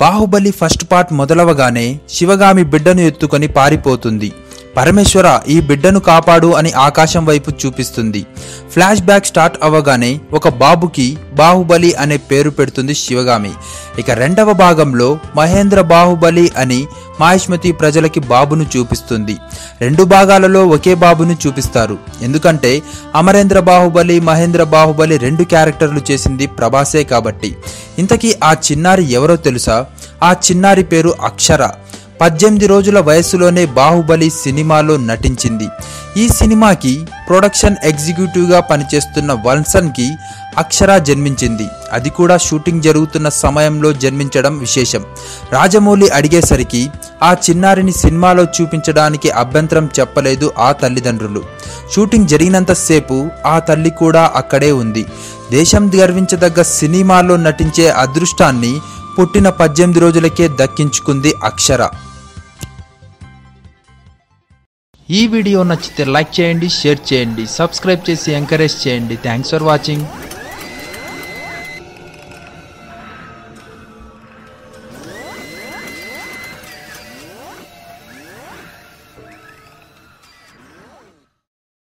Baahubali first part మొదలవగానే శివగామి బిడ్డను ఎత్తుకొని పారిపోతుంది. పరమేశ్వర ఈ బిడ్డను కాపాడు అని ఆకాశం వైపు చూపిస్తుంది. ఫ్లాష్ బ్యాక్ స్టార్ట్ అవ్వగానే ఒక బాబుకి బాహుబలి అనే పేరు పెడుతుంది శివగామి. ఇక రెండవ భాగంలో మహేంద్ర బాహుబలి అని మాహిష్మతి ప్రజలకి బాబును చూపిస్తుంది. రెండు భాగాలలో ఒకే బాబును చూపిస్తారు. ఎందుకంటే అమరేంద్ర బాహుబలి మహేంద్ర బాహుబలి రెండు క్యారెక్టర్లు చేసింది ప్రభాసే కాబట్టి. ఇంతకీ ఆ చిన్నారి ఎవరో తెలుసా? ఆ చిన్నారి పేరు అక్షర. పద్దెనిమిది రోజుల వయసులోనే బాహుబలి సినిమాలో నటించింది. ఈ సినిమాకి ప్రొడక్షన్ ఎగ్జిక్యూటివ్గా పనిచేస్తున్న వల్సన్కి అక్షర జన్మించింది. అది కూడా షూటింగ్ జరుగుతున్న సమయంలో జన్మించడం విశేషం. రాజమౌళి అడిగేసరికి ఆ చిన్నారిని సినిమాలో చూపించడానికి అభ్యంతరం చెప్పలేదు ఆ తల్లిదండ్రులు. షూటింగ్ జరిగినంతసేపు ఆ తల్లి కూడా అక్కడే ఉంది. దేశం గర్వించదగ్గ సినిమాలో నటించే అదృష్టాన్ని పుట్టిన పద్దెనిమిది రోజులకే దక్కించుకుంది అక్షర. ఈ వీడియో నచ్చితే లైక్ చేయండి షేర్ చేయండి సబ్స్క్రైబ్ చేసి ఎంకరేజ్ చేయండి. Thanks for watching